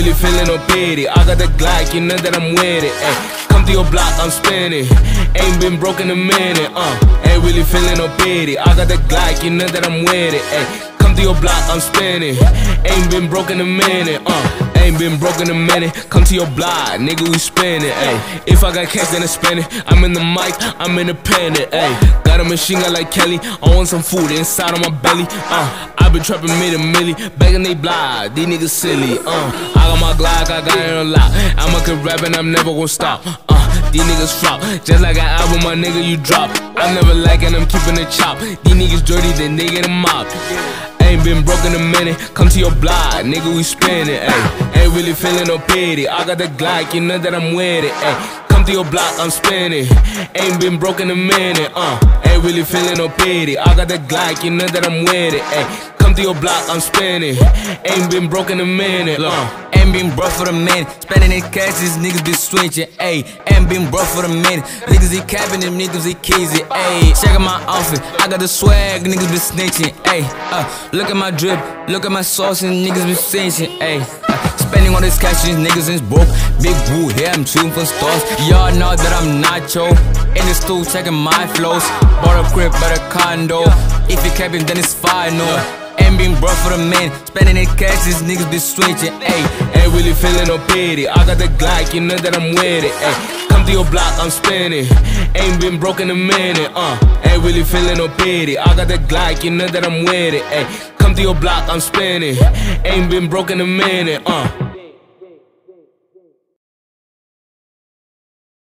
really feeling no pity. I got the Glock, you know that I'm with it. Ay, come to your block, I'm spinning. Ain't been broke in a minute, uh. Ain't really feeling no pity. I got the Glock, you know that I'm with it. Ay, your block, I'm spinning. Ain't been broke in a minute, uh. Ain't been broke in a minute. Come to your block, nigga, we spinning. Ay, if I got cash, then I spend it. I'm in the mic, I'm independent. Ay, got a machine gun like Kelly. I want some food inside of my belly. Uh, I been trapping made a milli, back they block. These niggas silly. Uh, I got my Glock, I got it a lot. I'ma keep rapping, I'm never gonna stop. Uh, these niggas flop, just like an album, my nigga, you drop. I never it, I'm keeping it chop. These niggas dirty, then they get a mop. Ain't been broke in a minute, come to your block, nigga, we spinning, ayy. Ain't really feeling no pity, I got the Glock, you know that I'm with it, ayy. Come to your block, I'm spinning. Ain't been broke in a minute, uh. Ain't really feeling no pity, I got the Glock, you know that I'm with it, ayy. Your block, I'm spinning. Ain't been broke in a minute, uh. Ain't been broke for a minute. Spending their cash, these niggas be switching. Ayy, ain't been broke for a minute. Niggas be capping, them niggas be keysy. Ayy, check out my outfit. I got the swag, niggas be snitching. Ayy, uh, look at my drip, look at my sauce, and niggas be cinching. Ayy, uh, spending all this cash, these niggas is broke. Big boo here, I'm shooting for stars. Y'all know that I'm nacho. In the stool, checking my flows. Bought a crib, a condo. If you capping, then it's final. Been broke for a man, spending their cash, these niggas be switching, ayy. Ain't really feeling no pity, I got the Glock, you know that I'm with it, ayy. Come to your block, I'm spinning. Ain't been broke in a minute, uh. Ain't really feeling no pity, I got the Glock, you know that I'm with it, ayy. Come to your block, I'm spinning. Ain't been broke in a minute, uh.